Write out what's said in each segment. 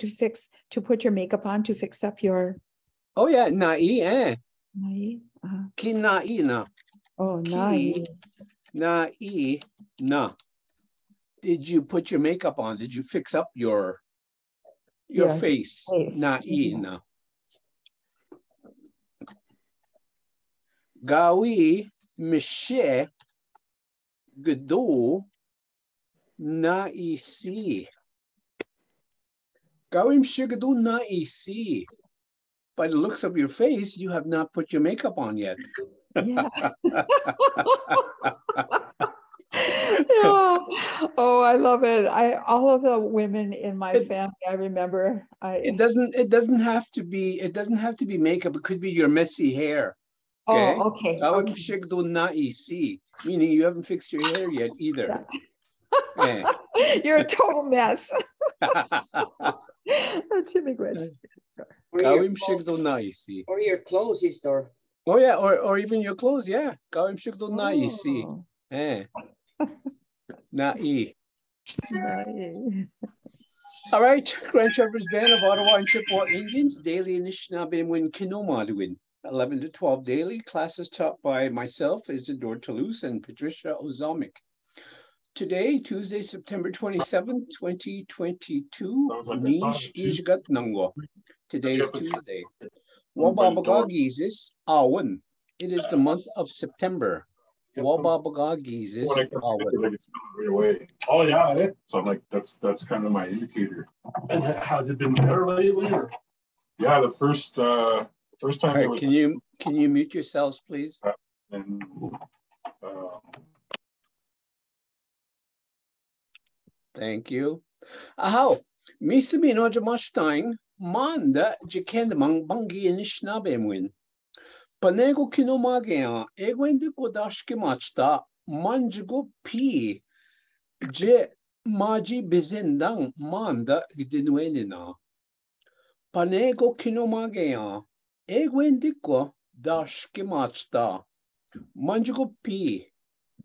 to fix to put your makeup on to fix up your Oh yeah, na'i eh. nai? Uh, Ki na'i na. oh, nai. Na'i na. Did you put your makeup on? Did you fix up your your Yeah, face? face, Na'i yeah. na. Gawi mishe gdo naisi. Gawim shigadu naisi. By the looks of your face, you have not put your makeup on yet. Yeah. Yeah. Oh, I love it. I all of the women in my It- family, I remember. I It doesn't. It doesn't have to be. It doesn't have to be makeup. It could be your messy hair. okay. oh, okay. Gawim okay. shigadu naisi, meaning you haven't fixed your hair yet either. Eh. You're a total mess. Jimmy Grinch. Or your, Gawim clothes- naisi. or your clothes is store. Oh yeah, or or even your clothes. Yeah, gawim shigadu naisi. Oh, Eh. Na'i. nice. All right, Grand Traverse Band of Ottawa and Chippewa Indians, daily Anishinaabe Win Kinomaluin, 11 to 12 daily. Classes taught by myself, Isadore Toulouse, and Patricia Osawamick. Today, Tuesday, September 27th, 2022, like Nish Tuesday. Nango. Today is Tuesday. Everybody dark. Wababagagizis Awan. It is the month of September. Yep. Wababagagizis When I come Awan. back, I can smell it right away. Oh, yeah, it is. So I'm like, that's, that's kind of my indicator. And has it been better lately or? Yeah, the first, uh, first All time it right, was, can you, can you mute yourselves, please? in, uh, Thank you. Aho, Misabino Jamashtain, Manda Jikendamang Bangi Nishnabemwin. Panego Kinomagea, Egwendi Kodashki Machta, Manjugo P. Je Maji Bizindang Manda Gdinwenina. Panego Kinomagea, Egwendiko Dashki Machta, Manjugo P.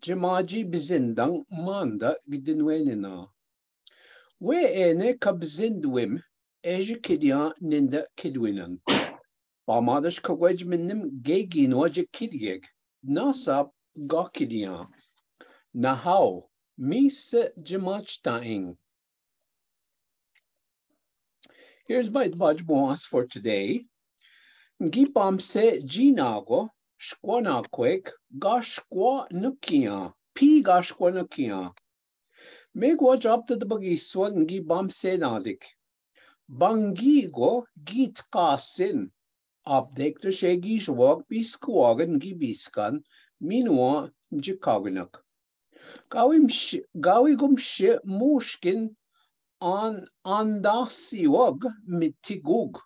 Jimaji bizindang manda gidinwenina. We ene er kabzindwim eji er kidya ninda kidwinan. Bamadash kagwej minnim gegi noje kidgeg. Nasab ga kidya. Nahau mis jimachtaing. Here's my budge for today. Gipam se jinago Shquanaquek, Gashqua Nukia, P Gashqua Nukia. Meg watch up to the Bagiswa and gi bam senadik. Bangigo git kasin. Abdek to shegi shwag bi squagan gi biskan, minwa jikaganak. Gawim sh gawi gum sh mushkin an andasiwag mitigug.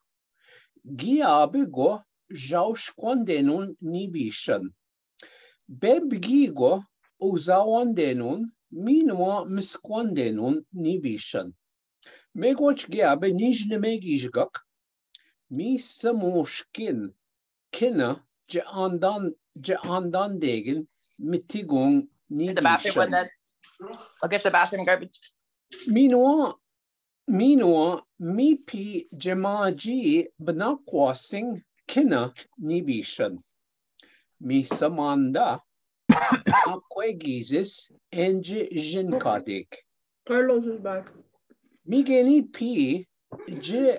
Giabigo Jauschkondenun nibishan. Bebgigo uzawandenun minwa miskwandenun nibishan. Megwach giabe nijne megijgak. Mi samoshkin kina je andan je andan degen mitigung In the bathroom one nibishan. I'll get the bathroom garbage. Minwa minwa mipi jemaji banakwasing kina nibishan. Mi samanda aquegizis enje jinkadik. Carlos is back. Migeni je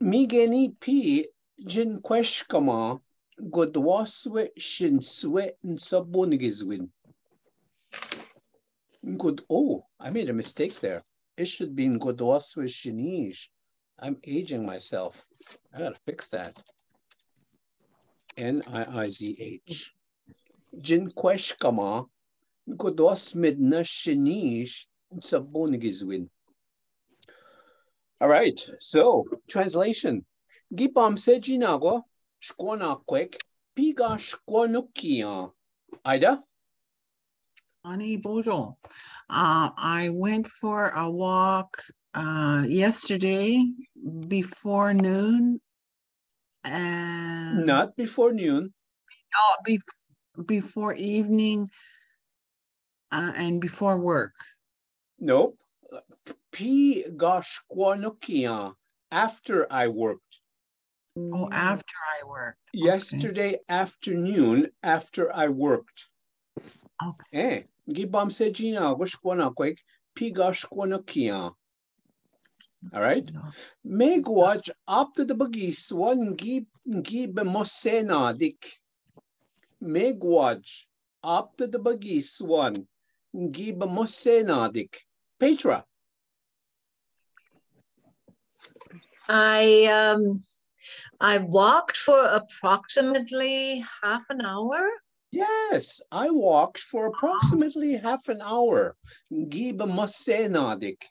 migeni pi jinqueshkama godwaswe shinswe nsabunigizwin. Good. Oh, I made a mistake there. It should be Godwaswe Shinish. I'm aging myself. I gotta fix that. N I I Z H. Jinqueshkama Godwas midna Shinish Sabunigizwin. All right, so translation. Gipam sejinago shkonakwek piga shkonukia. Ida? Ani bonjour. Uh, I went for a walk uh, yesterday before noon and Not before noon. oh, bef- before evening uh, and before work. Nope. P gashquanukia. after I worked. Oh, after I worked. Okay. Yesterday afternoon after I worked. Okay. Eh, gibam se gina gushkwana quick, pigashkwana. All right. No. Megwatch up to the bagis one gib gib mosena dik. Megwatch up to the bagis one gib mosena dik. Petra. I um I walked for approximately half an hour. Yes, I walked for approximately half an hour. Giba Mosenadik.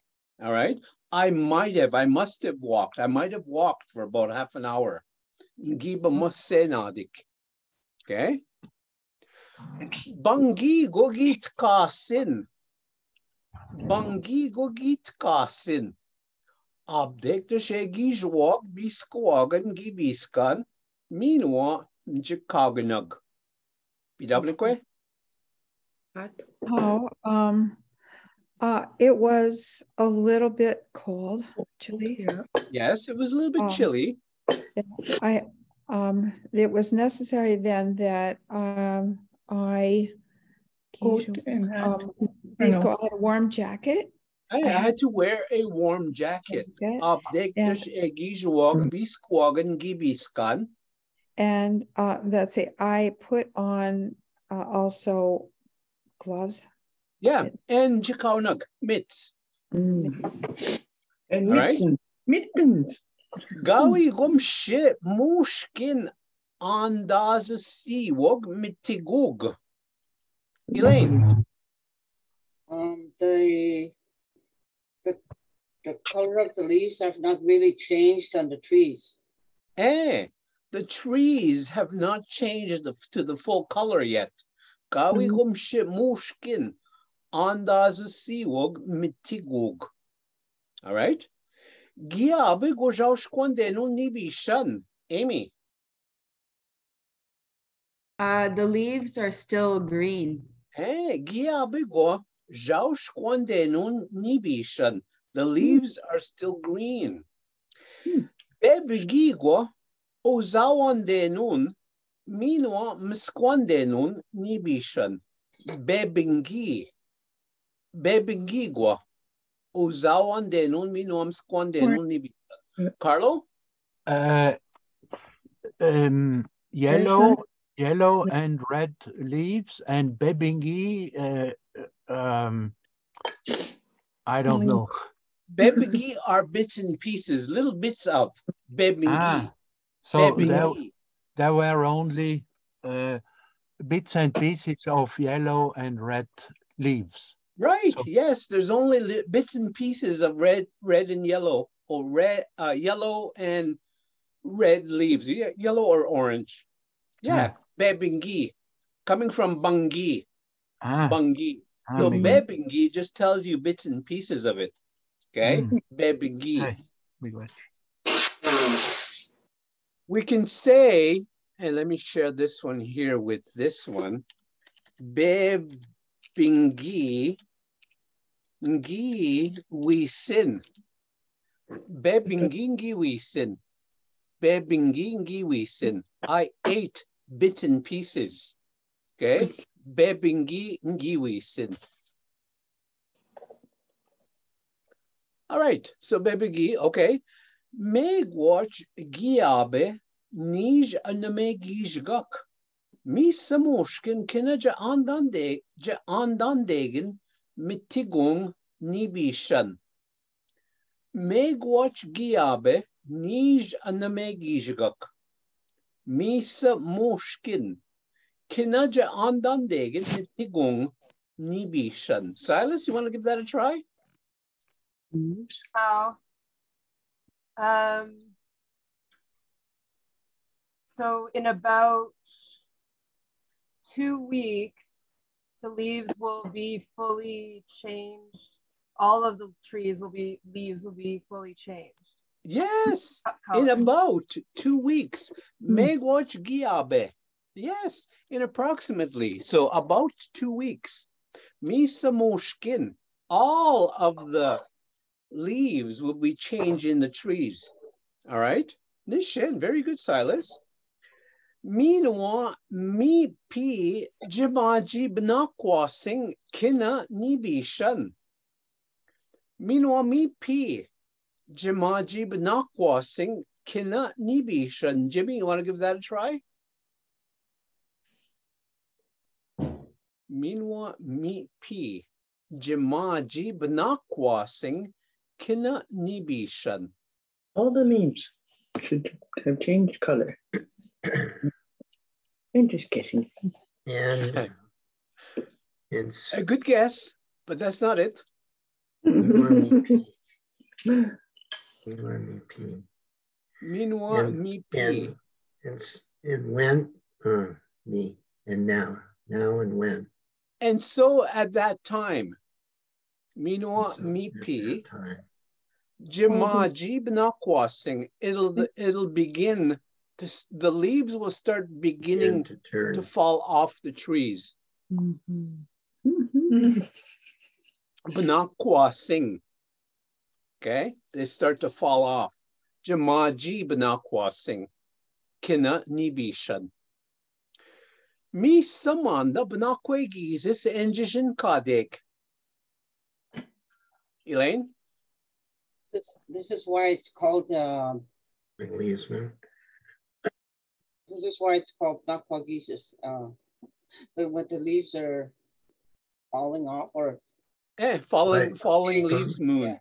All right. I might have, I must have walked. I might have walked for about half an hour. Giba Mosenadik. Okay. Bangi gogit kasin. Bangi gogit kasin. Abdek de shegi jwag biskwagan gibiskan. Minwa njikaganug. BW Oh, um, uh, it was a little bit cold, chilly. Yes, it was a little bit Oh. chilly. I, um, it was necessary then that, um, I Coat usually, and hat. um, please go, I had a warm jacket. I had to wear a warm jacket. jacket, Abdek And- dus egijwag biskwagan gibiskan. And, uh, that's it, I put on, uh, also gloves. Yeah, and jikaunag mitts. And All right. mittens, mittens. Gawi gum shit mushkin andaz siwag mitigug. Elaine, Um, the, the, the color of the leaves have not really changed on the trees. eh, the trees have not changed the, to the full color yet. Gawi gum shit mushkin andaz siwag mitigug. All right. Giabe gojaush kwandenu nibishan. Amy. Uh, the leaves are still green. Hey, giabe go jaush kwandenu nibishan. The leaves are still green. Bebigigwa ozawandenun minwa miskwandenun nibishan. Bebingi. Bebingigwa ozawandenun minwa miskwandenun nibishan. Carlo? Uh, um, yellow, yellow and red leaves and bebingi. Uh, um, I don't know. Bebingi are bits and pieces, little bits of bebingi. Ah, so there, Bebingi. there were only uh, bits and pieces of yellow and red leaves. Right. So- yes, there's only li- bits and pieces of red, red and yellow, or red, uh, yellow and red leaves, ye- yellow or orange. Yeah, bebingi, coming from bangi, Ah, bangi. ah, So bebingi just tells you bits and pieces of it. Okay, Mm. bebingi. Hey, big one. We can say, and let me share this one here with this one. Bebingi, ngi we sin. Bebingingi we sin. Bebingingi we sin. I ate bits and pieces. Okay, bebingi ngi we sin. All right, so bebingi, okay. Megwatch giabe nij aname gijgak. Mi samoshkin kina ja andande ja andandegen mitigung nibishan. Megwatch giabe nij aname gijgak. Mi samoshkin kina ja andandegen mitigung nibishan. Silas, you want to give that a try? How? Um, so in about two weeks, the leaves will be fully changed. All of the trees will be, leaves will be fully changed. Yes. In about two weeks. Hmm. Megwatch Giabe. Yes, in approximately. So about two weeks. Misa Moshkin. All of the leaves will be changed in the trees. All right. Nishin, very good, Silas. Minwa mi pi jimaji bnakwasing kina nibishan. Minwa mi pi jimaji bnakwasing kina nibishan. Jimmy, you want to give that a try? Minwa mi pi jimaji bnakwasing kina nibishan. All the leaves should have changed color. I'm just guessing. And it's A good guess, but that's not it. Minwa mi pi. Minwa And- mi pi. And it's and when uh, me and now now and when And so at that time, Minwa So mi at pi, that time. Jimaji it'll mm-hmm. it'll begin to the leaves will start beginning begin to turn to fall off the trees. Mm-hmm. Mm-hmm. Bnakwasing. Okay, they start to fall off. Jimaji bnakwasing. Kina nibishan. Mi samanda bnakwegizis enjishin kadek. Elaine? This, this is why it's called, um, leaves man. this is why it's called Nakwagisis. Uh, the, when the leaves are falling off or Eh, falling, Right. falling leaves moon. Right.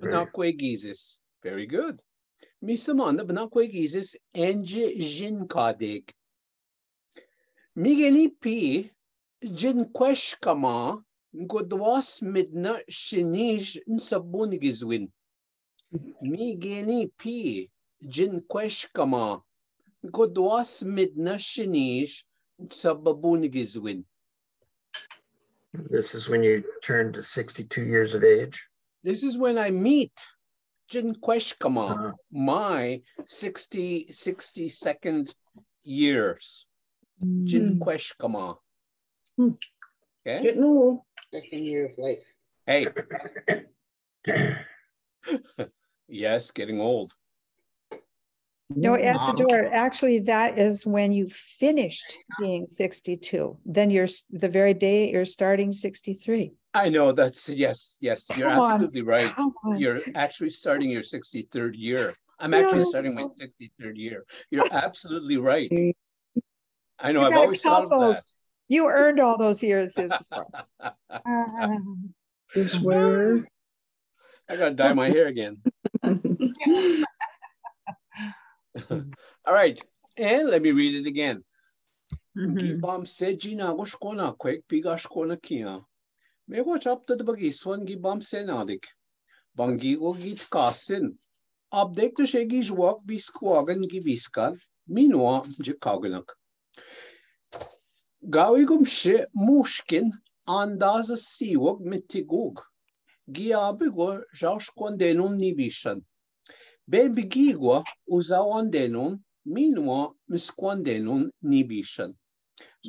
Bnakwegizis. Very good. Mi samanda bnakwegizis enjishin kadek. Migeni pi jin kweshkama godwas midna shinish nsabunigizwin. Migeni pi jin kweshkama godwas midna shinish nsabunigizwin. This is when you turn to 62 years of age. This is when I meet Jin Kweshkama, Uh, my 60, 62nd years. Jin Kweshkama. Hmm. Okay. Getting old. second year of life. Hey, yes, getting old. No, Isadore, actually, that is when you finished being sixty-two. Then you're, the very day you're starting sixty-three. I know that's yes, yes, you're Come on, absolutely right. You're actually starting your 63rd year. I'm Yeah. actually starting my 63rd year. You're absolutely right. I know, You I've always thought count of those. You earned all those years. Isadore. that. Ah. This where I gotta dye my hair again. Mm-hmm. All right, and let me read it again. Mm-hmm. Gibam se gina goshkona quick pigashkona kia. Me watch up to the bagiswan gibam se nadik. Bangi go git kasin. Abdek to shegis walk be squagan giviskan. Minwa jikaganak. Gawigum she mushkin andaz siwag mitigug. Giabigo jashkon denun nibishan. Ben bigigwa uzawan denun minwa miskwan denun nibishan.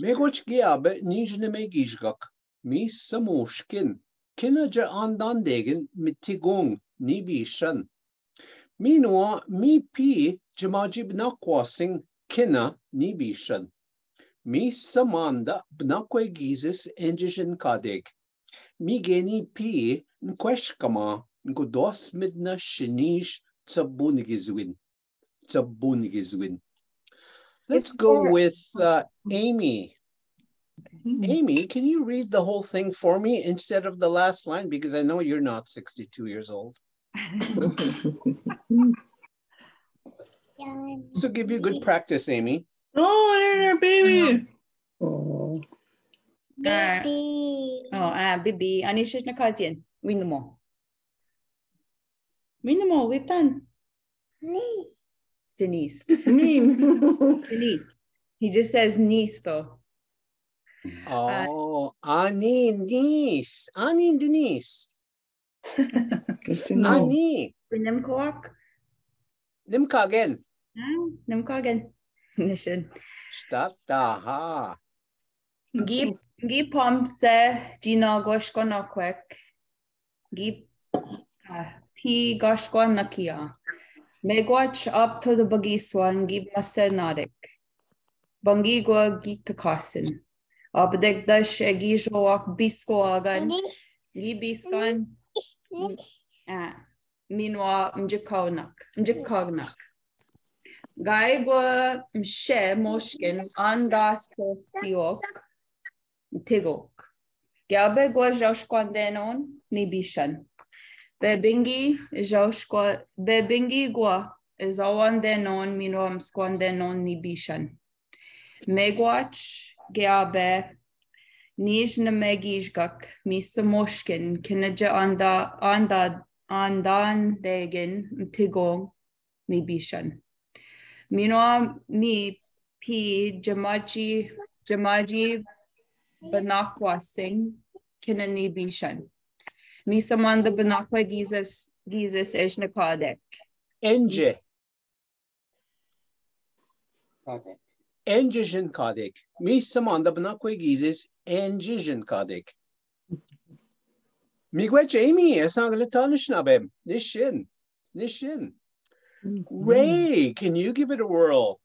Megoch giabe nijne megishgak. Mi samushkin. Kina ja andan degen mitigung nibishan. Minwa mi pi jamajib nakwasing kina nibishan. Mi samanda bnakwe gizis enjishin kadeg. Mi geni pi nkweshkama nkudos midna shinish tsabunigizwin. Tsabunigizwin. Let's It's go there. with uh, Amy. Amy, can you read the whole thing for me instead of the last line? Because I know you're not 62 years old. So give you good practice, Amy. Oh, they're baby. Oh, Ah, oh, ah, baby. Ano siya na cousin? Win mo. Win mo, Wiptan. Denise. mean. Denise. He just says niece though. Oh, Ani Denise. Ani Denise. Listen now. Ani.Inem koak. Nimka again. Ah, nem kagen. Nishin. Stataha. Gi gi pom se gina goshko na kwek. Gi ah, pi goshko na kia. Megwatch up to the bagiswan give masternadik. Bangi gwa gitakasin. Abdek dash egijowak bisko agan. Gi biskan. Ah, minwa mjikaunak. Mjikaunak. Gai gwa mshe moshkin andas to siok. Tigok. Gabe gwa joshkwandenon ni bishan. Bebingi joshkwa bebingi gwa is awandenon minwam skwandenon ni bishan. Megwatch geabe Nij na megijgak misa kinaja anda anda andan degen tigong ni bishan. Mino mi pi jamaji jamaji banakwa sing kinani bishan. Misa manda banakwa gizas gizas ejnakadek. Ence. Kadek. Ence jin kadek. Mi samanda b'nakwe gizis ence jin kadek. Mi gwe Jamie, es not gonna tanish na bem. Nishin. Nishin. Ray, can you give it a whirl?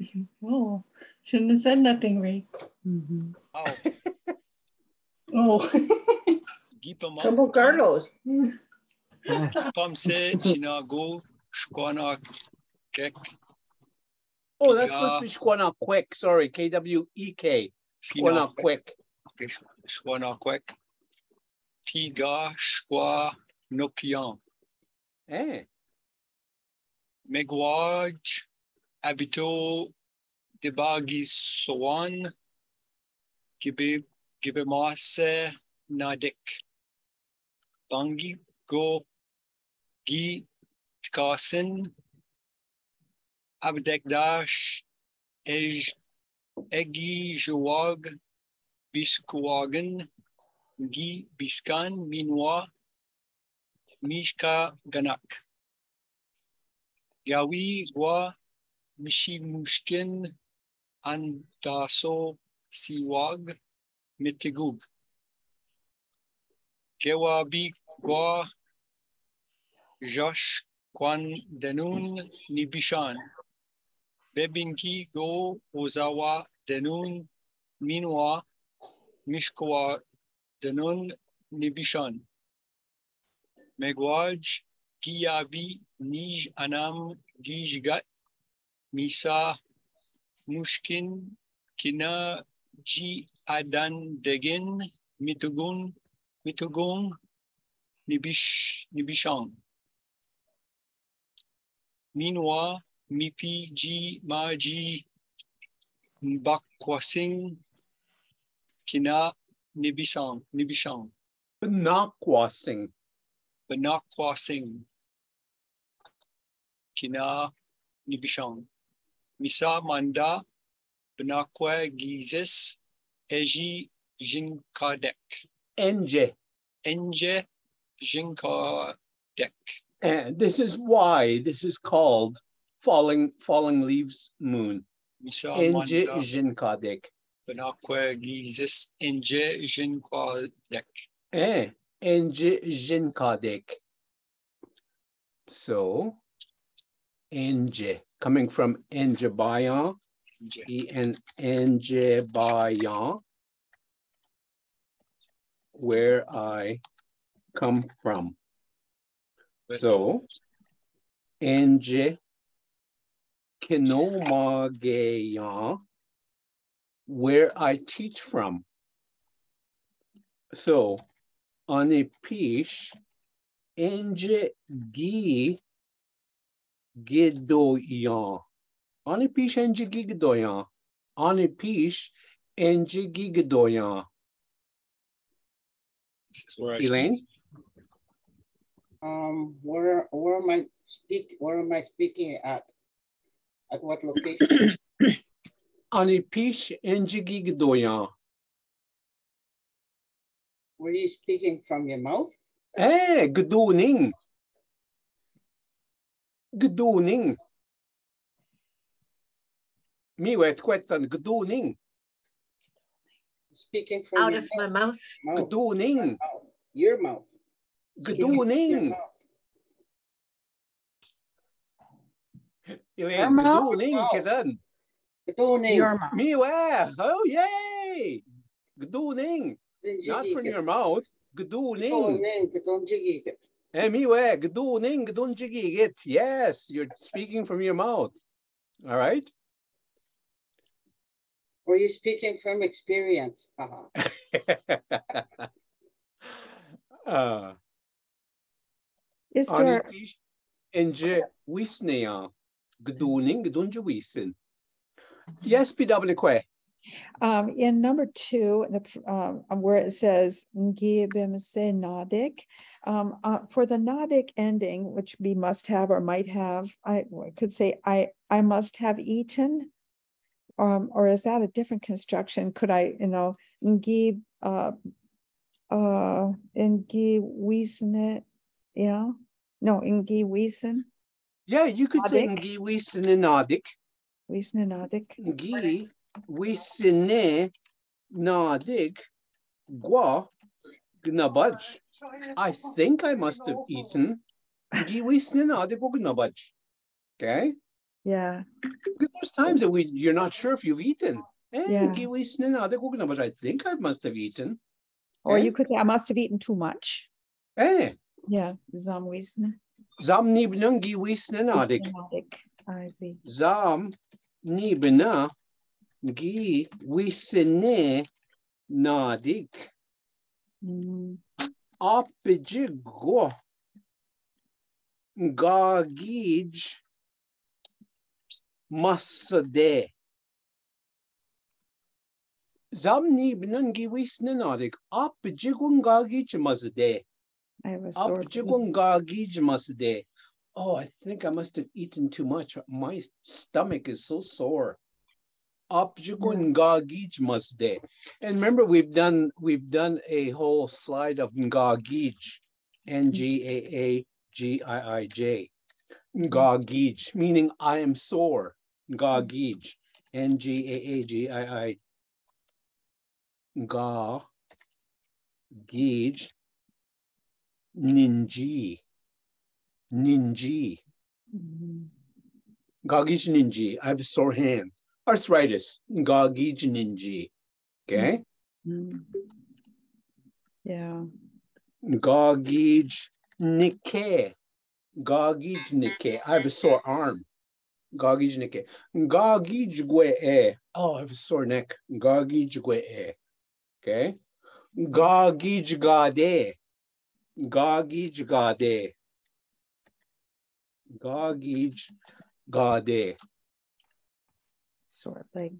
Oh, shouldn't have said nothing, Ray. Mm-hmm. Oh, Oh. Gipama. Como Carlos. Pamse, Chinago, Shkwana, Kek, Oh, that's supposed to be Shkwana Quick. Sorry, K W E K. Shkwana Pina- Quick. Shkwana Kwek, Piga, Shkwa, Nokian, Eh. Megwaj, Abito, Debagis Sowan, Gibe, Gibemase, Nadik, Bangi, Go, Gi, Tkasin, Abdekdash, Ej, Egi, Jawag, Biskuagan, Gi, Biskan, Minwa, Mishka, Ganak. Yawi, Gwa, Mishi Mushkin, Andaso, Siwag, Mitigug. Gewabi, Gwa, Josh, Kwan Denun, Nibishan. Bebinki, Go, Ozawa, Denun, Minwa, Mishkawa, Denun, Nibishan. Megwaj, Giyabi, Nij Anam, Gijgat, Misa, Mushkin, Kina, Ji Adan Degin, Mitugun, Mitugung, Nibish, Nibishang. Minwa, Mipi, Ji, Maji, Mbakwasing, Kina, Nibisang, Nibishang. Banakwasing. Banakwasing. Kina, Nibishang. Misa Manda, Benakwa Gizes, Eji Jinkadek. Enge. Enje Jinkadek. And this is why this is called falling falling leaves moon. Misa Enge Manda, Jinkadek. Benakwa Gizes, Enje Jinkadek. Eh, Enge Jinkadek. So, Enge, coming from Enjebayan, E N Enjebayan, where I come from. So, Enge Kinomagayan, where I teach from. So, Anipish, Enge Gi Gidoyan. Anipish Enge Gidoyan. Anipish Enge Gidoyan. This is where I Elaine? Um, where where am I speak? Where am I speaking at? At what location? Anipish Enge Gidoyan. Were you speaking from your mouth? Eh, Gdoning. Gdoning. Mi wet kwetan Gdoning. Speaking from Out your of my mouth. mouth. Gdoning. Your mouth. Speaking from your Gdoning. mouth. Elaine, Your mouth? Gaduning Oh. kidan. Gaduning. Your mouth. Miwa. Oh, yay. Gaduning. Not from your mouth. Gaduning. Gaduning. Gadunjigigit. Eh, miwa. Gaduning. Gadunjigigit. Yes, you're speaking from your mouth. All right. Were you speaking from experience? Haha. uh, Isadore, Anipish Inje Wisnea. Gaduning. Gadunja Wisin. Yes, PW um, in number two, the, um, um, where it says "Ngibimse Nadik, um, uh, for the Nadik ending, which we must have or might have, I could say I I must have eaten. Um, or is that a different construction? Could I, you know, Ngib uh uh Ngi Wisne, yeah, no, Ngi Wisen, Yeah, you could say. Ngi Wisine Nadik. Wisne Nadik. Ngi Wisine Nadik. Gwa Gnabaj. I think I must have eaten Ngi Wisine Nadik or Gnabaj. Okay? Yeah, Because there's times that we you're not sure if you've eaten. Eh, Yeah. Ngi Wisine Nadik or I think I must have eaten. or Eh? you could say I must have eaten too much. Eh. Yeah, Zam Wisne. Zam Nadik. Nadik. I see. Zam Nibna Nadik. Mm, Apjigo Gagij Masade. Zamni Bnungi Wisnanadik. Apjigun Gagij Masade. I have a sore. throat. Apjigun Gagij Masade. Oh, I think I must have eaten too much. My stomach is so sore. Apjigun Gagij Masade. And remember, we've done we've done a whole slide of Ngagij, N G A A G I I J, Ngagij, meaning I am sore. Ngagij, N G A A G I I, Ga, Gij, Ninji, Ninji, Mhm. Gagij Ninji. I have a sore hand. Arthritis, Gagij Ninji. Okay. Mm. Yeah. Gagij Nike. Gagij Nike. I have a sore arm. Gagij Nike. Gagij Gwe. Oh, I have a sore neck. Gagij Gwe. Okay. Gagij Gade. Gagij Gade. Gagij Gade. Sore leg.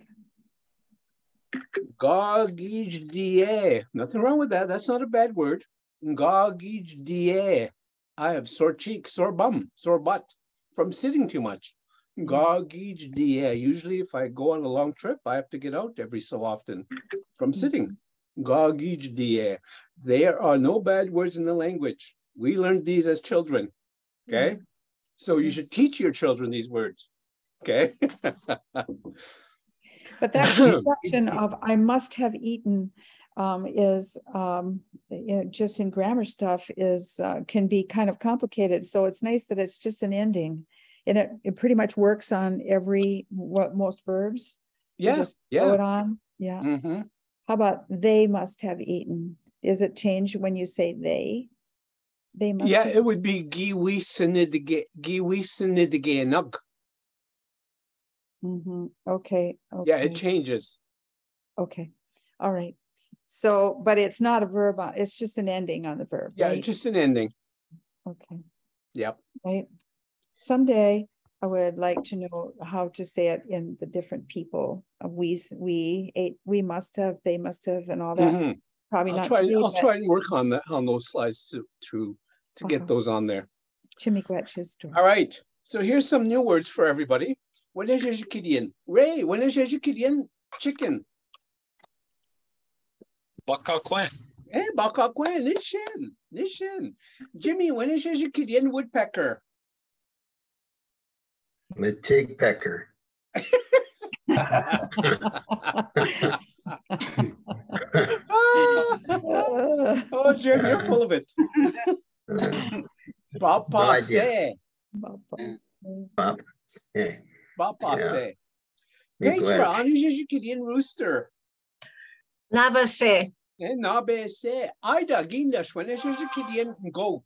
Gagij Die. Nothing wrong with that. That's not a bad word. Gagij Die. I have sore cheek, sore bum, sore butt from sitting too much. Mm-hmm. Gagij Die. Usually, if I go on a long trip, I have to get out every so often from mm-hmm. sitting. Gagij Die. There are no bad words in the language. We learned these as children. Okay. Mm-hmm. So you should teach your children these words. Okay. But that construction of I must have eaten um, is um, you know, just in grammar stuff is uh, can be kind of complicated. So it's nice that it's just an ending. And it, it pretty much works on every what most verbs. Yeah, just throw it yeah. on. Yeah. hmm How about they must have eaten? Is it changed when you say they? They must Yeah, have it would be giwi sinidige giwi sinidiganug. Mhm. Okay. Yeah, it changes. Okay, all right. So, but it's not a verb, on- it's just an ending on the verb, Yeah, right? it's just an ending. Okay, Yep. right. Someday I would like to know how to say it in the different people. We, we, ate, we must have, they must have, and all that. Mhm. Probably I'll not try. today, I'll but try and work on that on those slides to to to Uh-huh. get those on there. Chimigwetch's story. All right. So here's some new words for everybody. When is Ezekiel? Ray, when is Ezekiel? Chicken. Bakakwen. Eh, bakakwe, nishin, nishin. Jimmy, when is Ezekiel woodpecker? The tig pecker. Oh, Jim, you're full of it. Papa idea. say. Baba, Pop. say. Papa Yeah. say. Big Petra, glitch. ani je Rooster. Navase. Eh, say. Ida ginda shwene je Gideon goat.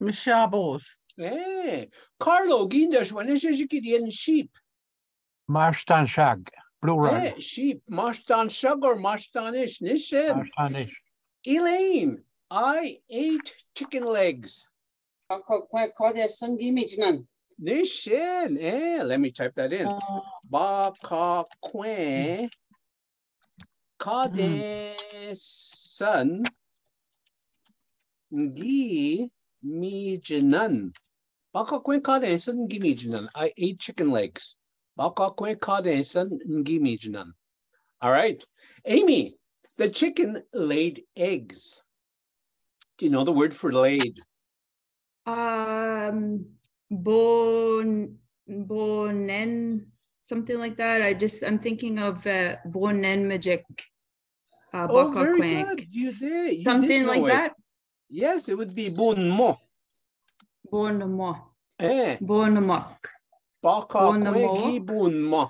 Mishabos. Eh, Carlo ginda shwene je Gideon sheep. Marstan shag, plural. Eh, sheep. Mashtan shug or mashtanish nishin. Mashtanish. Elaine, I ate chicken legs. Nishin. Eh, let me type that in. Ba ka kwen. Kade sun. Gi mi jinan. Baka kwen kade sun gi mi jinan. I ate chicken legs. Baka kwen kade sun gi mi jinan. All right. Amy, the chicken laid eggs. Do you know the word for laid? Um, bon, bonen, something like that. I just, I'm thinking of uh, bonen magic. Uh, Oh, baka very good. You did. you did Something like it. that. Yes, it would be bon mo. Bon mo. Eh. Bon mok. Baka Bon kwen gi bon mo.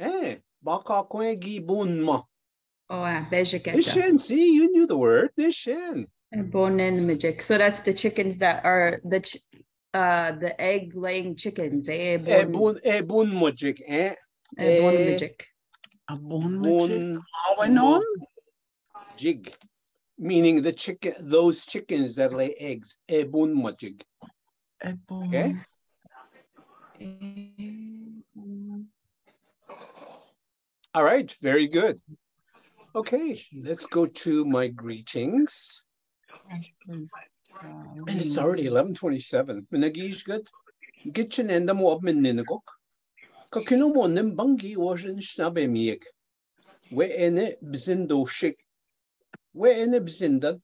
Eh. Baka kwen gi bon mo. Oh, uh, bejiketa. Nishin, see, you knew the word. Nishin. Bonen magic. So that's the chickens that are the ch- uh the egg laying chickens. Eh, Eh bon, bon eh bon mojik. Eh. eh, bon eh, magic. Bon on? jig. Meaning the chicken, those chickens that lay eggs. Eh bon mojig. Okay. All right, very good. Okay, let's go to my greetings. And it's already eleven twenty-seven. Minagish good. Gitchen and the mob minigok. Kakino mo nimbangi washin shnabe miek. We ene bzindo shik. We ene bzinda.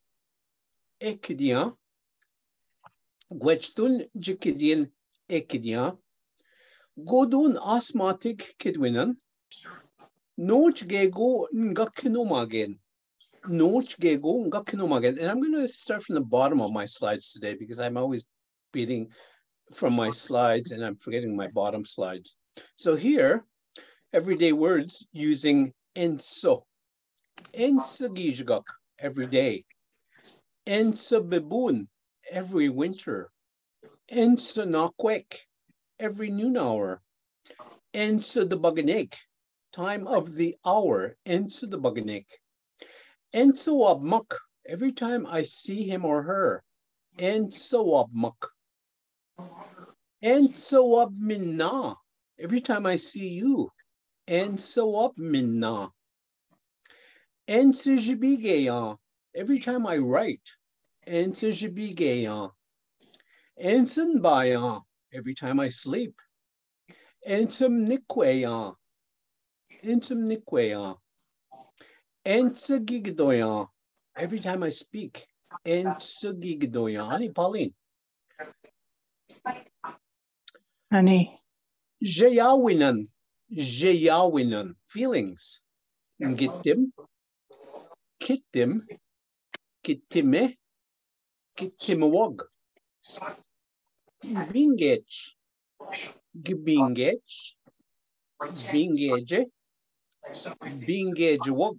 Ekidia. Gwetchtun jikidian ekidia. Godun asmatic kidwinan. Noach gego nga. And I'm going to start from the bottom of my slides today because I'm always beating from my slides and I'm forgetting my bottom slides. So here, everyday words using enso. Enso gijgak, every day. Enso bebun, every winter. Enso nakwek, every noon hour. Enso the baganik, time of the hour. Enso the baganik. Enso abmuk, every time I see him or her. Enso abmuk. Enso ab minna, every time I see you. Enso ab minna. Enso jibigeya, uh. every time I write. Enso jibigeya. Uh. Enson baya, uh. every time I sleep. Ensum nikweya. Ensum nikweya. Ensa gigdoya, every time I speak. Ensa gigdoya. Honey, Pauline. Honey. Jayawinan. Jayawinan. Feelings. Gittim. Kittim. Kittime. Kittimawag. Bingech. Gbingech. Bingeje. Bingejwag.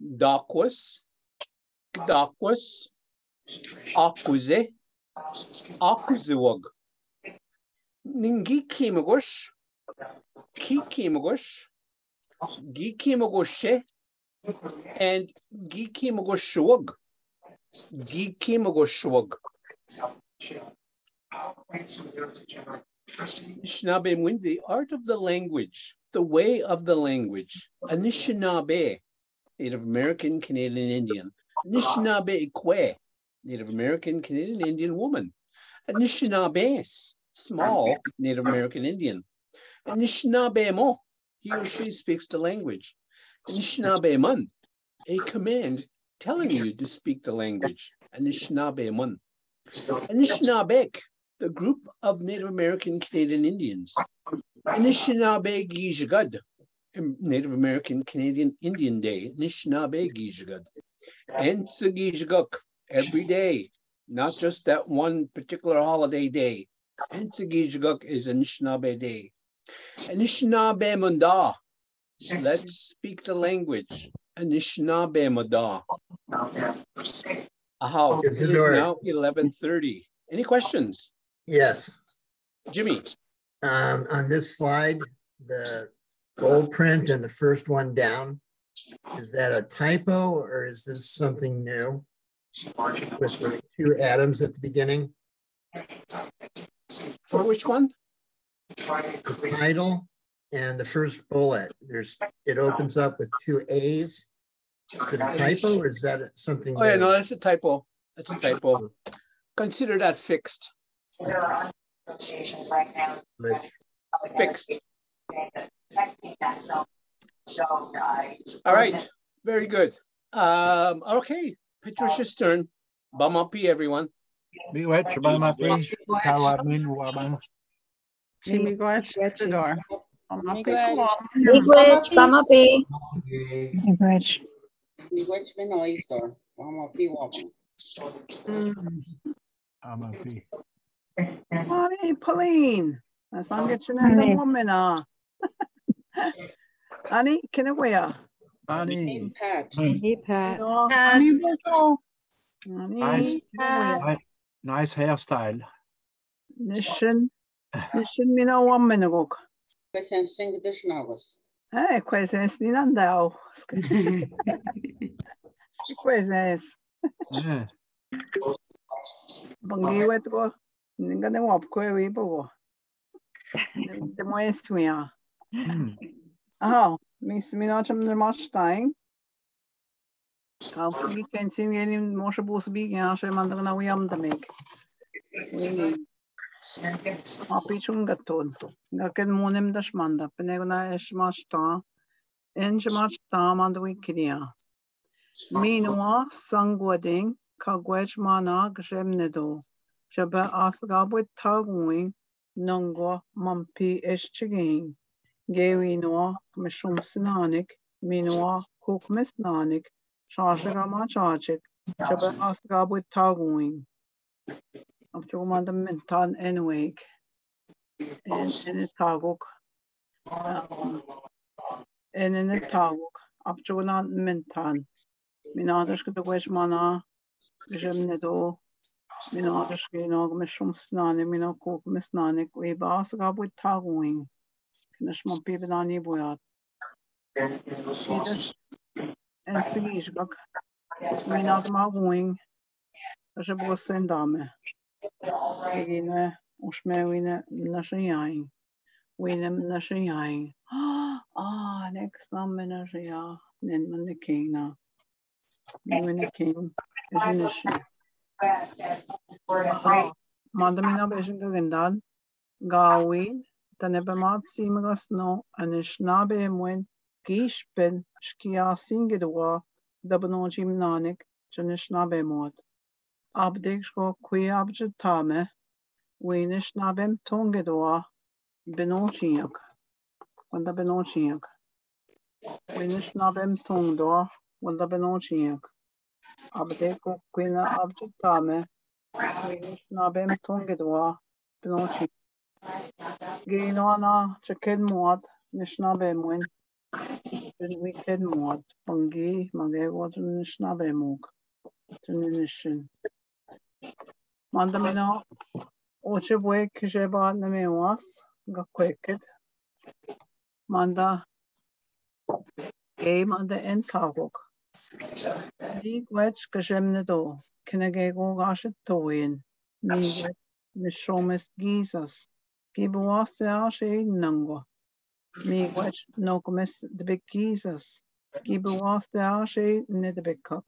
Daquas. Daquas. Akuze. Ningi kimagosh. Ki kimagosh. Gi kimagoshe. And gi kimagoshwag. Gi kimagoshwag. Anishinaabe, the art of the language, the way of the language. Anishinaabe, Native American, Canadian Indian. Anishinaabe Ikwe, Native American, Canadian Indian woman. Anishinaabe, small Native American Indian. Anishinaabe mo, he or she speaks the language. Anishinaabe man, a command telling you to speak the language. Anishinaabe man. Anishinaabeg, the group of Native American Canadian Indians. Anishinaabe Native American Canadian Indian Day. Anishinaabe Gijagad. Ensagijaguk, every day. not just that one particular holiday day. Ensagijguk is Anishinaabe Day. Anishinaabe Munda. Let's speak the language. Anishinaabe Munda. Aha, it is now eleven thirty. Any questions? Yes. Jimmy, Um, on this slide, the bold uh, print and the first one down, is that a typo or is this something new? With the two atoms at the beginning, for which one? the title and the first bullet, there's, it opens up with two A's. Is it a typo or is that something? Oh yeah, no, that's a typo. That's a typo. Consider that fixed. There are negotiations right now. Which, Fixed. So, uh, All right, very good. Um, okay, Patricia's turn. Bamapi, everyone. Miigwech, Bamapi, Tawamin, Wabang. Chimigwech, Isadore. Miigwech, Bamapi. Miigwech. Miigwech, Benoistor. Bamapi, Wabang. Bamapi. Honey, Pauline. That's not getting in the woman. Honey, can it wear? Honey. Pat. Hey, Pat. Honey, Bojo. Nice, Honey, can it wear? nice, nice hairstyle. Nishin. Nishin, me no one minute. Question sing dish novels. Hey, questions, ni nandao. Questions. Yeah. Bangi wet go. Ninga ne wap kwe we bo. De moest me ya. Mis mi no cham der machstein. Kan fugi ken sin yen moshe bus bi gen she man na wi am de meg. Api chung gaton. Ga ken monem dash manda. Pene na esh machta. En je machta man de wi kriya. Minua sangwading ka gwech mana gjem nedo. Shabe asgabwit tagwing géwi noir me chomsnanik, mi noir koch mesnanik, charger a majaik, as gabwe tagoing. Of Jo man de mentan enweik en et tagok en en et tagok Ab Jo an mentan. Min aderske de wech mana jem net do min aderske a me chomsnanik min a koch mesnanik e bas gabwe tagoing. Buad. En sigís gach mí ná má bhing a se bu sin dáme. gine os méhuiine na séing. Winem na séing. Á negus ná mina sé nin man na céna. Ní king is sin. Mandamina besin go gindan, Danebe mācīmagas no Anishinaabe muen gīšpen škijā singiduā dabano ģimnānik Anishinaabe mot. Abdīkško kui abģetāme Anishinaabe tongiduā binočījak. Vanda binočījak. Anishinaabe tongiduā vanda binočījak. Abdīkško kuina abģetāme Anishinaabe tongiduā binočījak. Geana tkemoat nechnabe moin wikenmoat an ge man ge wat nechnabe mook tunnechen. Man mina oche boe kije ba ne me was ga kweket man da ge man de ensaok. Di gwetsch geëmne do kinne ge go gaget toien. Mi mis Schomes Gisers gísas, Gí bhhaasta á sé na de big cock.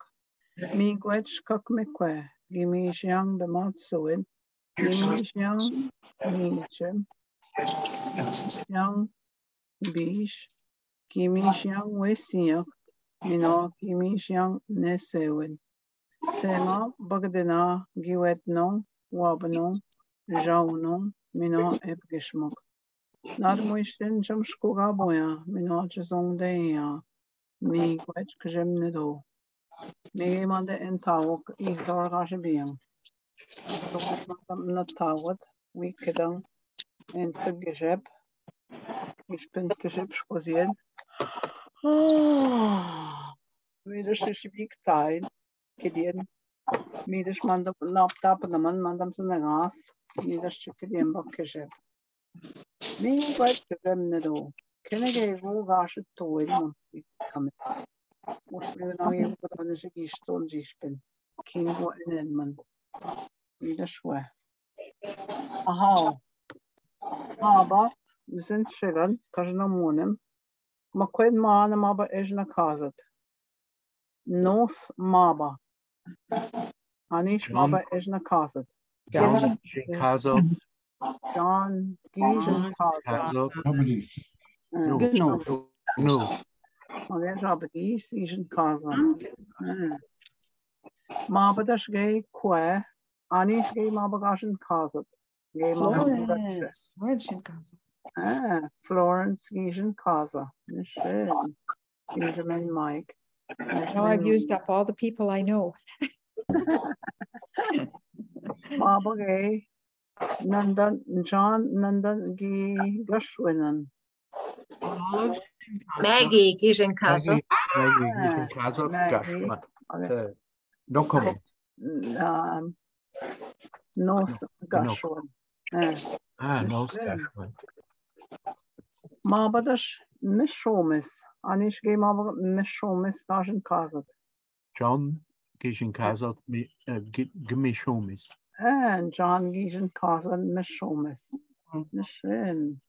Mí gwed cock me kwe, gí mí seang be mat suin, gí mí seang ní sim, seang bís, gí mí seang wesiach, Mina kimi siang ne sewin. Sema bagdena giwet منو ابقى شمك نارمو يشتن جمشكو غابويا منو جزون ديا مي قوات كجم ندو مي ما دا انتاوك إيدار غاشبين من التاوت وي كده انت جاب ich bin geschüpft posiert. Midisch ist wie klein, gedien. Midisch man da na abtappen, man man da so eine Gas. iidastukelien bakkeşe. Mi var köpemne do. Kene gey go gaşet toyl mı kamet. Muslim ayım kadar neşe gişton zişpen. Kim go enen man. Mi de şwe. Aha. Baba, bizim şegan, kajna monem. Ma koyd maana maba ejna kazat. Nos maba. Anish maba ejna kazat. John Chicago. John Gies Chicago. No. Genoeg. No. Maar er is op het is is een kazat. Maba das gay kwe. Anish gay maba gas een. Gay maba Florence, Florence in Gaza. Ah, Florence Giesen Kaza. Schön. Benjamin Mike. Now I've used up all the people I know. Mabagay. Nandan John Nandan Gi Gashwinan. Maggie Gizen Maggie, Maggie Chicago. Maggie. Gosh, uh, no comment. Um, no Gashwan. Ah, Ah, no Schön. Gosh. Mabadas Mishomis. Anish Gay Mabag Mishomis Gashin Kazat. John Gishinkazo, Gmishomis. an John Gigent Kasen me Schomes schön.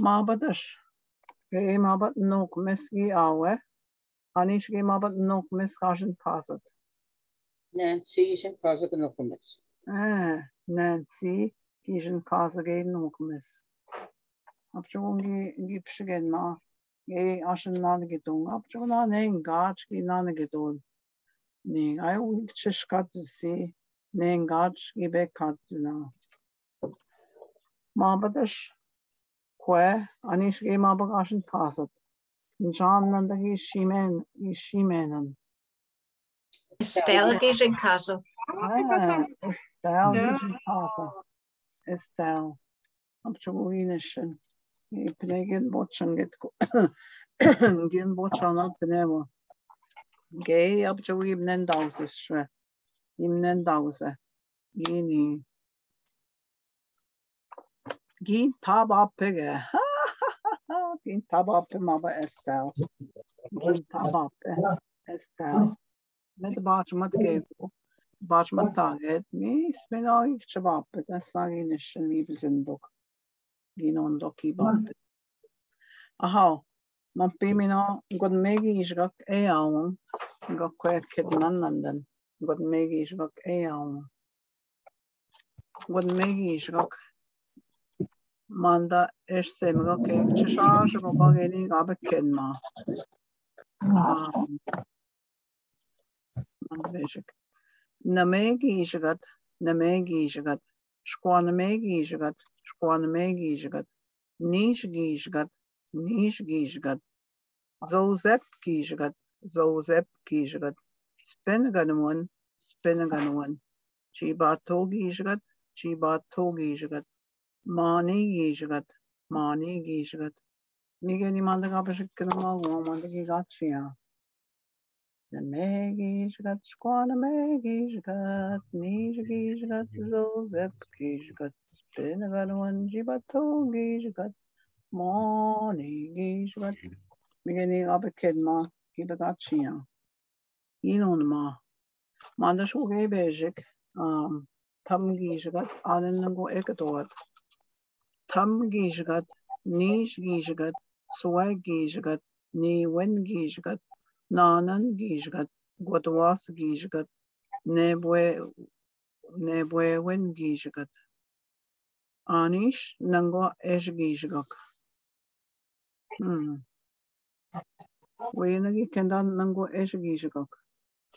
Mabadch Geem abert nok mis gi awe an ich geem abert nok misragen kaset. Nancy ka noch mis. Nancy Gigent Kase ge nok mis. Ab gipsche gen na ge aschen nane gedung ab an eng Gatsch gi nane gedon. Nee, I kat se. Gibe Katzina. Mabadas. Kwe Anish Gay Mabag Ashen Kazat. John Nandagi Shimen Shimenan. Estelle Gizen Castle. Ah, Estelle Giesen Kaza. Estelle. Abjoginischen. Ik ben geen botjan get geen botjan op nemen. Gay 입는다고서 이니 긴탑 앞에게 긴탑 앞에 마바 에스텔 긴탑 앞에 에스텔 mit başıma geldi. Başıma taget mi? İsmini ayık cevap et. Aslan yine şimdi bizindok. Yine ondok iyi bak. Aha, man pimino god megi işgak eyalım. Gak koyak kedin anlandın. God mégiscsak éjjel. God mégiscsak manda és szemga kék csisás, a bagéni gábe kedma. Na. Mégiscsak, na mégiscsak, skon mégiscsak, skon mégiscsak, nincs giscsak, nincs giscsak, Zózep kisgat, Zózep kisgat, spinganwan spinganwan chibatogi jagat chibatogi jagat manegi jagat manegi jagat migeni mandaka pashikkama mandaki gatsya the megi jagat squana megi jagat nijagi jagat zozep ki jagat spinganwan chibatogi jagat manegi jagat migeni apakidma kibagatsya 이놈 마 만다 소개 베직 음 탐기지가 아는 거 에게도 탐기지가 니지기지가 소와기지가 니원기지가 나난기지가 고도와스기지가 네브웨 네브웨 원기지가. 아니sh nango eshgijiga 음. 웨나기 켄다 nango eshgijiga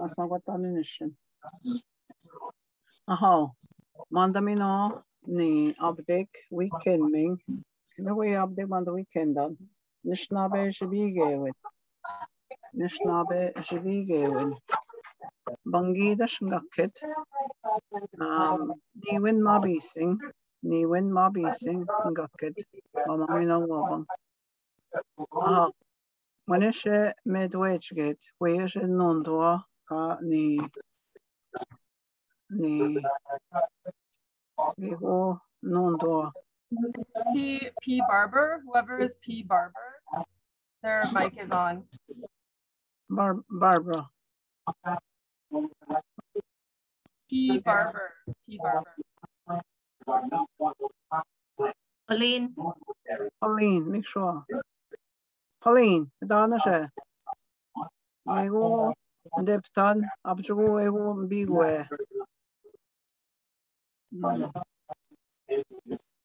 aguataninishim. Aha, mandamina ni abdek weekend ming. Kina we abdek manda weekendan. Nishnabe shibigewin. Nishnabe shibigewin. Bangida shngakit. Um, ni win mabising. Ni win mabising ngakit. Mama mina wabang. Aha. Manishe medwejget. Weyesh nondwa. Ni ni Gigo nondwa. P P Barber, whoever is P Barber, their mic is on. Bar Barbara. P Barber, P Barber. Pauline. Pauline, make sure. Pauline, Donna siya. Ego, Deptan, Abjugo, Ego, Bigwe.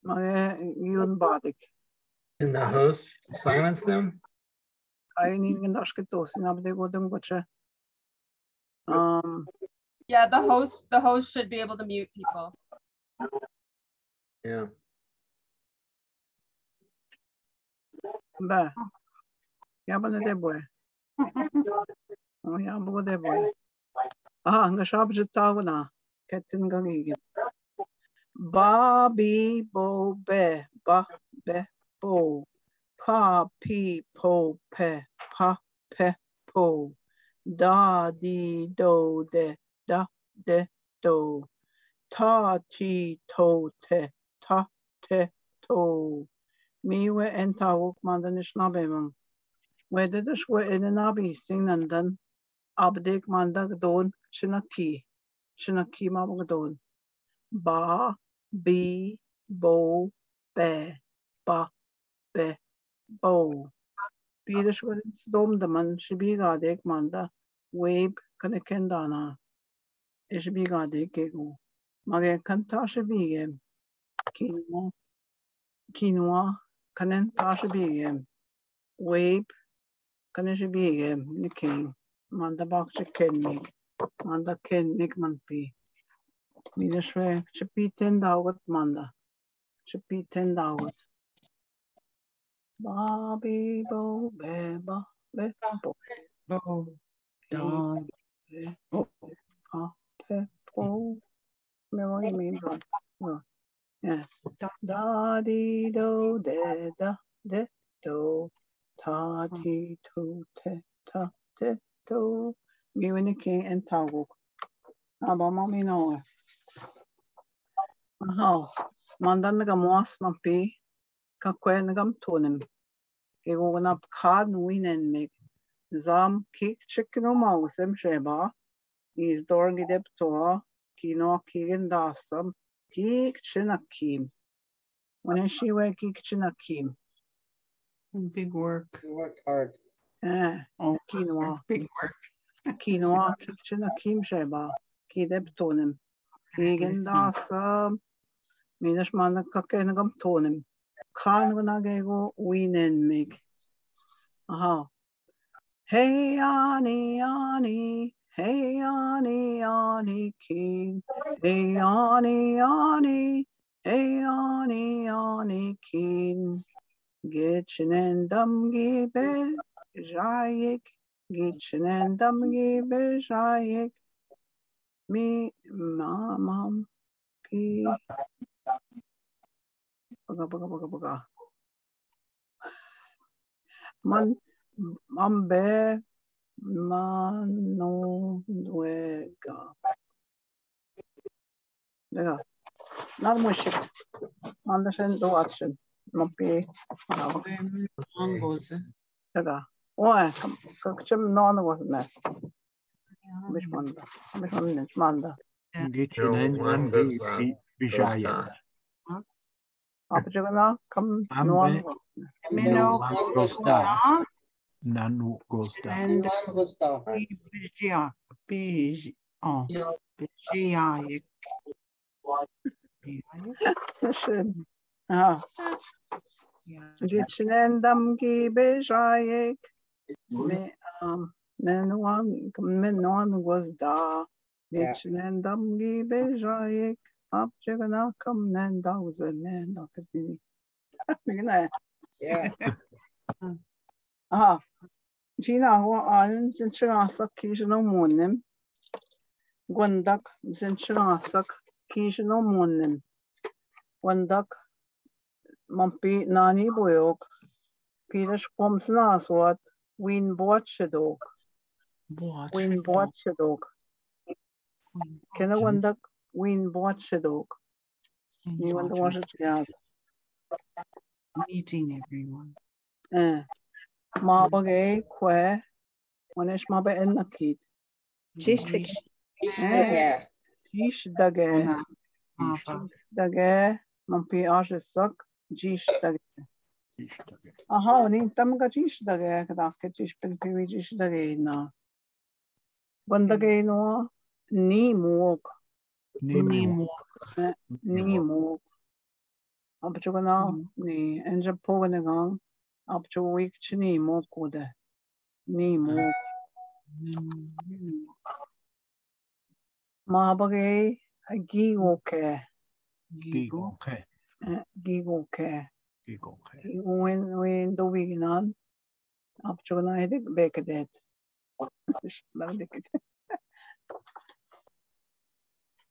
Mga yun badik. Can the host silence them? Ay, hindi nga naskito. Sinabi ko dun ko siya. Um, Yeah, the host the host should be able to mute people. Yeah. ba? Yaban na deboy. Oh, yaban ko deboy. Ah, nga shop sa tao na. Ketin gangigit. Bobby bo be ba be bo pa pi po pe pa pe po da di do de da de do ta ti to te ta te to miwe en tawuk mandan is nabemang wede dus we in an abi sing nandan abdik manda gdon chinaki chinaki ma gdon ba bi bo be ba be bo Pidus was dom the man shibiga dek manda web kan kendana shibiga dek go mage kanta shibige quinoa quinoa kanen ta shibige web kan shibige niking manda bak ken mig manda ken mig man pi. Pidus we chipiten dawat manda. Chipiten dawat Bobby bo be ba be bo bo oh pa te po. Me you mean bro oh yeah da di do de da de do. Ta ti tu te ta te do mi wini ki en tago aba mami no aha mandan naga moas mapi ka kwen nagam tonim ke go na kad winen meg zam kik chicken o mausem sheba is dorn gidep to kino kigen dasam kik chinakim when she we kik chinakim big work. You worked hard. Quinoa big work quinoa kik chinakim sheba kidep tonim kigen dasam minas man ka ken tonim kan na gego winen meg aha. Hey Ani Ani, hey Ani Ani King, hey Ani Ani, hey Ani Ani King. Geçinen dam gibi jayek, geçinen dam gibi jayek. Mi mamam pi. Baga baga baga baga. Man Mambe Manuega. Not mushik. Andersen do action. Mampi. Angos. Vega. Oe, kakchim nana was me. Mish manda. Mish manda. Manda. Geçinen No, one yan goes, uh, goes bişaya. down. Apachagana come Ambe. no one was me. Mino Gosta. Nanu Gosta. and One was down. Bija, Bij, Oh, Bejaik. Schön. Ah. Gitchinendam gi Bejaik. Um, Menuan, Menon was da. Yeah. Gitchinendam gi Bejaik. Up Jaganakam Nenda was a man. Yeah. Ah, Gina go an sin chirasak kis no monim. Gwandak sin chirasak kis no monim. Gwandak mampi nani boyok. Pidas poms naswat win botchadok. Win botchadok. Kenna gwandak win botchadok. Ni wanda was it yeah. Meeting everyone. Eh. Ma bagay kwe. Wanish ma ba en nakit. Gistig. Eh. Jish dage. Dage. Mampi ashesak. Jish dage. Aha, ni tam ka jish dage. Kadak ke jish pen piwi jish dage na. Bandage no. Ni muok. Ni Eh, Ni muok. Abchugana ni enja poganegang. Abchug week chini muok kude. Ni muok. Mabagay gigoke. Gigoke. Gigoke. Gigoke. When When we do vegan, apçılaydık bekledik.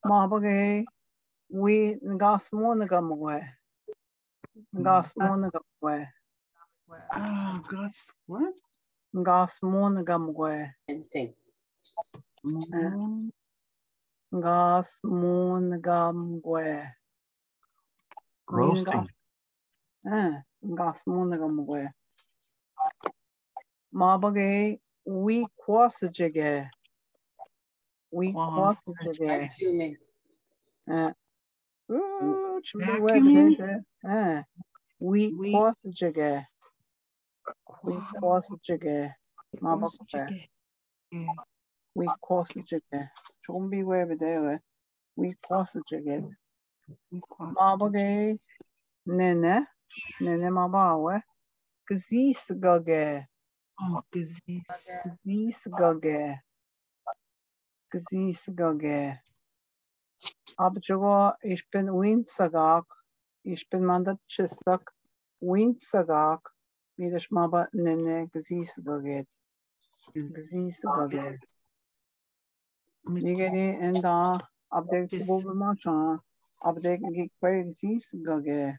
Mahbage we gasmon gamwe. Gasmon gamwe. Ah, gas what? Gasmon gamwe. Gasmon gamwe. Roasting. Roasting. Eh, gas monagamwe. Mabagay we kwasajige. We kwasajige. Vacuuming. Eh. Ooh, chimney Vacuuming? web, eh. We kwasajige. We kwasajige. Mabagay. We kwasajige. Chumbi web there. We kwasajige. Mabagay. Nene mamawe. Gazis gage. Oh, gazis. Gazis goge. Gazis goge. Aber jogo, ich bin winzagak. Ich bin mandat chisak. Winzagak. Midas maba nene gazis gage. Gazis gage. Nigeri enda. Abdek bobe macha. Abdek gikwe gazis gage.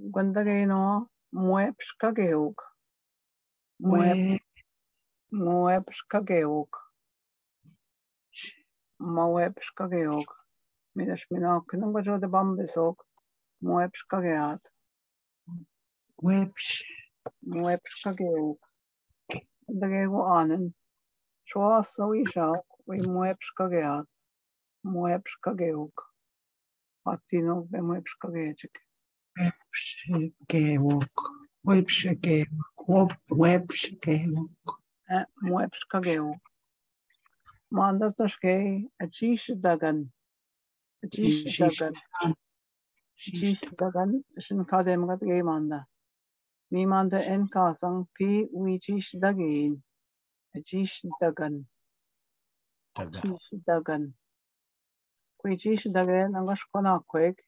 Gandagino, Moeps Kageuk. Moeps Kageuk. Moeps Kageuk. Midas Minok, não gosto de bambesok. Moeps Kageat. Moeps. Moeps Kageuk. Gandagego Anen. Choasa o Ijak, o Moeps Kageat. Moeps Kageuk. Atino, bem Moeps Kageuk. Web-Shkagewok. Web-Shkagewok. Web-Shkagewok. Web-Shkagewok. Man dat is gay. Het is dagen. Het is dagen. Şiştagan şun kademgat geymanda. Mimanda en kalsan pi uici şidagin. Şiştagan. Şiştagan. Kuici şidagin angaş konak koyek.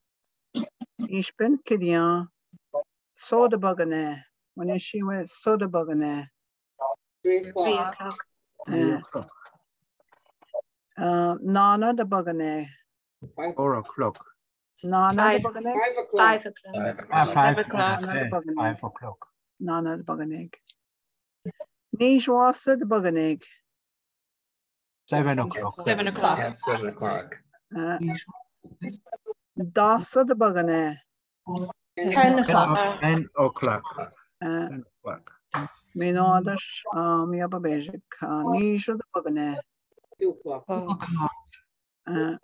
kidia. Soda bagane. When she was soda bagane. Three Three o'clock. o'clock. Uh, uh, Nana de bagane. Five, Four o'clock. Nana de Five. bagane. five o'clock. Five o'clock. Five o'clock. o'clock. Five o'clock. Nana de baganig. Níos wasa de baganig. Seven o'clock. Seven o'clock. At seven o'clock. Dasa de bagane. Ten o'clock. Ten o'clock. Uh, Ten o'clock. Minódas mi a basic. Níos de bagane. Two o'clock. Uh,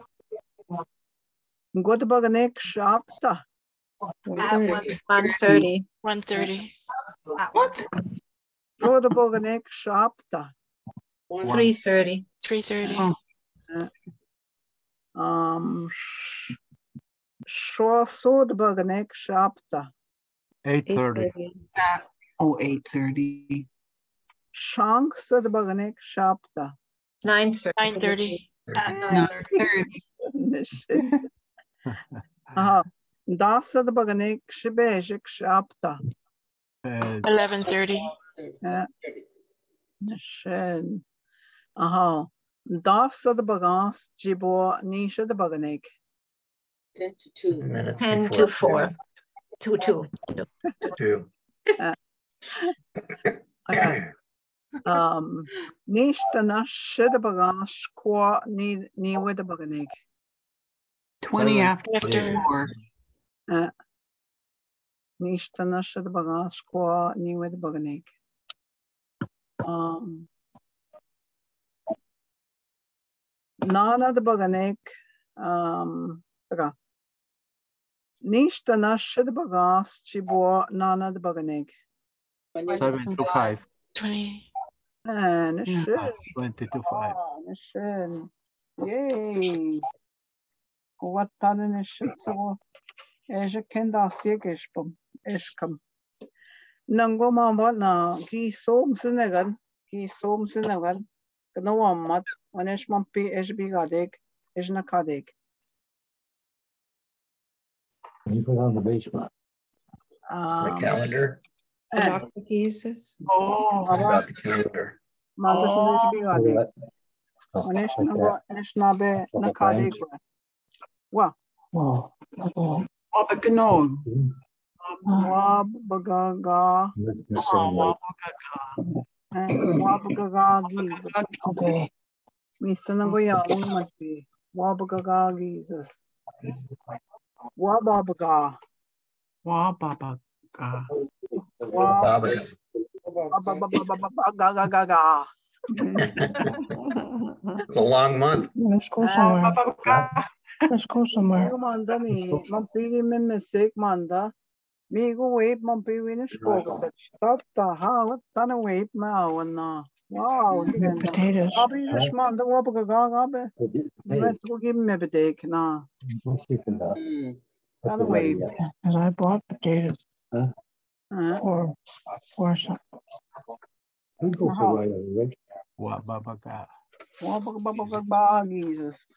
Go de baganig shopsta. One thirty. One thirty. Go de baganig shopta. One, Three thirty. Three thirty. Um, Sjösodberg next chapter. 8.30. Uh, oh, 8.30. Shank Sodberg next chapter. 9.30. 9.30. Ah, Aha. Das Sodberg next chapter. 11.30. Ja. Schön. Aha. Das Sodberg next chapter. 10 to 2. Minutes 10 to 4. 2 2. 2. Uh, okay. um, nish Nishtana Shidabagan Squaw Ni Niwidabaganig. 20 after 4. Uh, Nishtana Shidabagan the Niwidabaganig. Um, Nana the Baganek, um, aga. Níos na si de bagans jibo nána de baganig. seven to five. Twenty. En is Ah, Twenty to five. Ah, schön. Yay. Wat dan is het zo? Er je kent dat zeker pom. Is kom. Nango mama na ki som sinegan. Ki som sinegan. Kano amat. Wanesh mampi is bigadek. Is na kadek. You put on the basement. The Um, calendar, en, Oh, about the calendar. manda is bigadek. Oh, Wanesh like na that. wanesh na be na kadek. Wa. Okay. but no. Wa bagaga. That's the same way. En wa bagaga giz. Okay. Misa na goya ang mati. Wabagaga Jesus. Wababaga. Wa baba. ga. It's a long month. Let's go somewhere. Let's go somewhere. Manda mi. Mampigi me mesik manda. Migo wave mampigi na skoga sa stata ha. What tana wave ma wana. Wow. diganda. Potatoes. Abi is manda wabagaga gabe. Met go give me bedek na. Mm. Tana wave. Cause I bought potatoes Uh, for, for some. We go Uh-huh. for right away. Wa babaga. Wabagaga Jesus.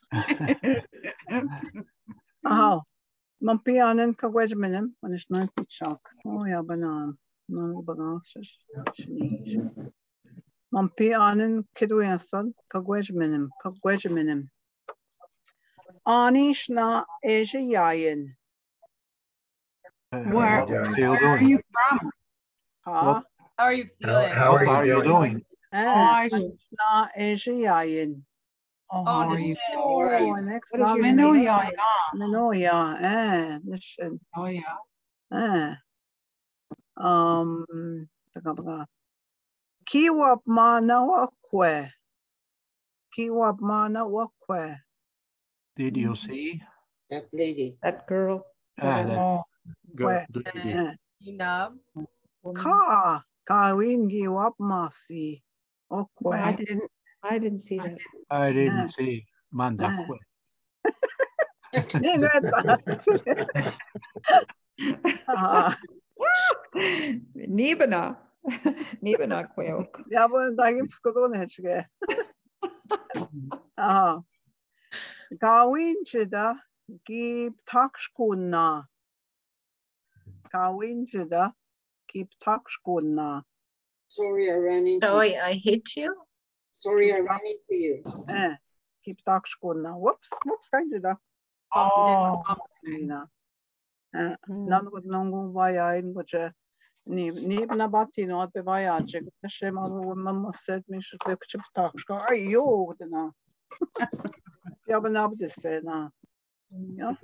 Aha. Mampianen ka wedge minim, when it's not shock. Oh yeah, banan. No bagansers. Mampi anin kidwiasan kagwejminim kagwejminim. Anish na Asia yayin. Where, are you where are you from? Ha? How are you How, feeling? how What are are you you doing? doing? Eh, I- Anish na Asia yayin. Oh, Oh, how are the you? shit. How are Oh, you? and next What is one. your Menu name? ya ya. Minoya, eh, nishin, Oh, yeah. eh. Um, taka baka. Kiwap mana wakwe. Kiwap mana wakwe. Did you see? That lady. That girl. Ah, that girl, lady. Enub. Ka, kawin giwap masi. I didn't, I didn't see that. I didn't see Mandakwe. Nigga, Ah, Nibana. Nibana kweok. ja, aber da gibt's Corona hätte Aha. Gawin chida gib takskuna. Gawin chida gib takskuna. Sorry, I ran into. Sorry, I hit you. Sorry, I ran into you. Eh, gib takskuna. Whoops, whoops, kan chida. oh, Nina. Eh, nan gut nongu vaya in goche. Ni ni na bati no at vaya che. She ma mamma said me should look chip takska. Ayo, na. Ja, men ab det na. Ja,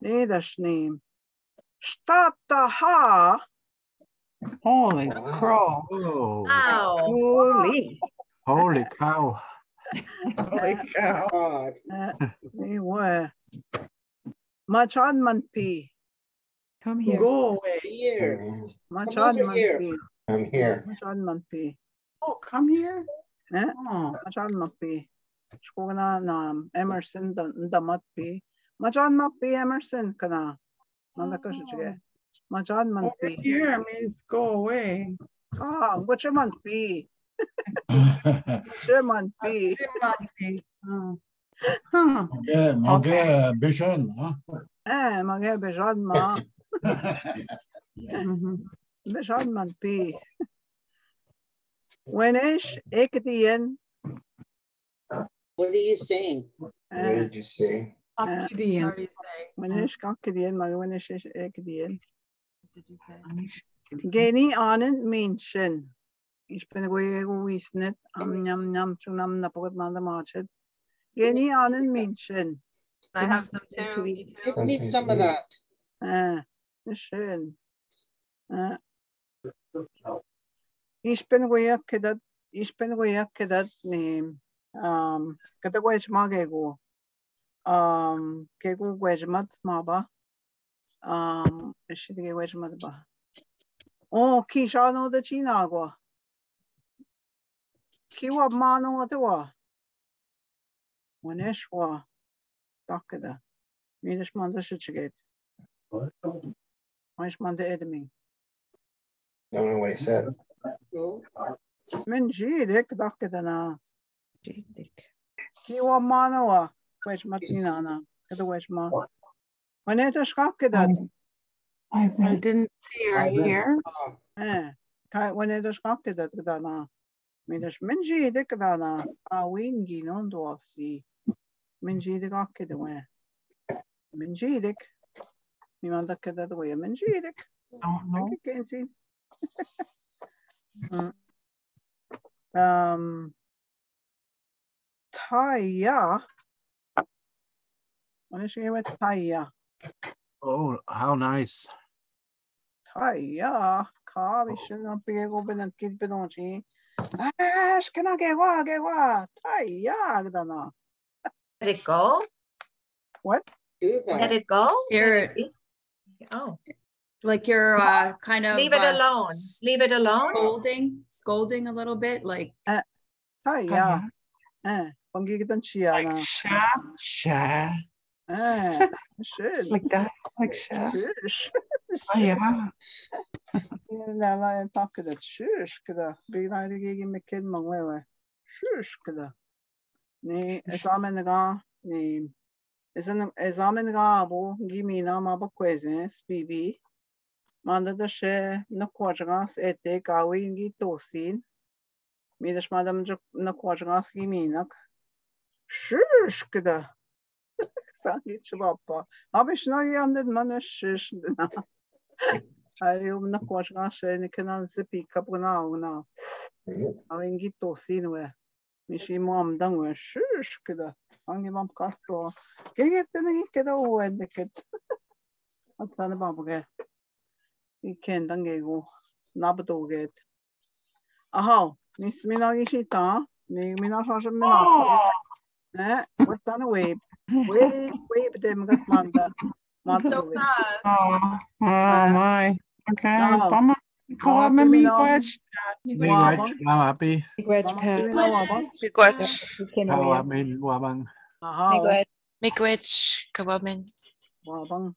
Niederschnee. Stata ha. holy oh. crow. Oh, Holy. holy cow. Holy cow. God. Ni were. Machan man pi. Come here. Go away. Here. Machan over man here. pi. I'm here. Machan man. Oh, come here. Eh? Oh, Machan man pi. Skogna na Emerson da da mat pi. Machan man pi Emerson kana. Nanda ka shige. Machan man over here means go away. Ah, goche man pi. Goche man pi. Monkey. Oh. Huh. Yeah, Mage Bishon, huh? Eh, mage bejan ma. Mhm. Bejan man pi. Wenish ekdien. What are you saying? What did you say? How Obsidian. are you saying? wenish kakdien, maar wenish is ekdien. What did you say? Geni anen mensen. Ich bin goeie wisnet. Am nyam nyam chunam napot manda machet. Geni anen mensen. I have some too. to Me Give me some of that. Eh, schön. Eh. Ich bin goeie kedat. Ich bin goeie kedat ne. Um, kada goeie magego. Um, kego goeie mat maba. Um, shit goeie mat ba. Oh, kishano da chinagua. Kiwa mano atawa. Waneshwa. Dakada. Midas manda shichiget. Mish manda edemi. Don't know what he said. No? Min jidek dakada na. Jidik. Kiwa manoa. Wesh matinana. Kada wesh ma. Waneta shkakada. I, I didn't see her here. Oh, Eh. Kai waneta shkakada kada na. Midas min jidek kada na. Awin ginon doasi. Min jidek akada we. Min jidek. Mi manda kada we. Min jidek. Don't know. Anche Kenzie. Mm. um, Taya. What is she with Taya? Oh, how nice. Taya. Ka, vi ska nog be gå på den kid på någon chi. Ah, ska nog ge wa, ge wa. Taya, gdana. Let it go. What? do Let it go. You're Oh, like you're uh, kind of leave it uh, alone. Leave it alone. Scolding, scolding a little bit, like Taya. Eh, pangi gitan chia na. Sha, sha. Eh, schön. Like that. Like sha. Shush. Oh, yeah. La la en takke dat shush kada. Big na de gegen me kid man wewe. Shush kada. Nee, es amen ga. Nee. Es en es amen ga abo gimi na ma ba. Manda da sé na quadras e eh, te gawin gi tosin. Mi das madam na quadras gi minak. Shush gada. Sangi chwapa. Abish na yamded man shush na. Ayum na quadras um, e ni kenan zipi kapuna na. Mm-hmm. Awin gi tosin we. Mishi mom dang we shush gada. Angi mam kasto. Geget na gi keda o endet. Atana babuge. I ken dan gego. Nabadoget. Aha, mis minagi shita. Mi mina shasha mina. Eh, what done a wave. Wave, wave dem gat manda. Manda So wave. fast. Oh, oh my. Okay, No. bummer. Kom Mama, met Timmy, me, no. Wedge. Wabang. Miigwech, Wawapi, Miigwech, Mama, Pat. Timmy, no wabang. Miigwech. Kinawiya. Kawamin, Wabang. Aha, Miigwech. Miigwech, kawamin. wabang.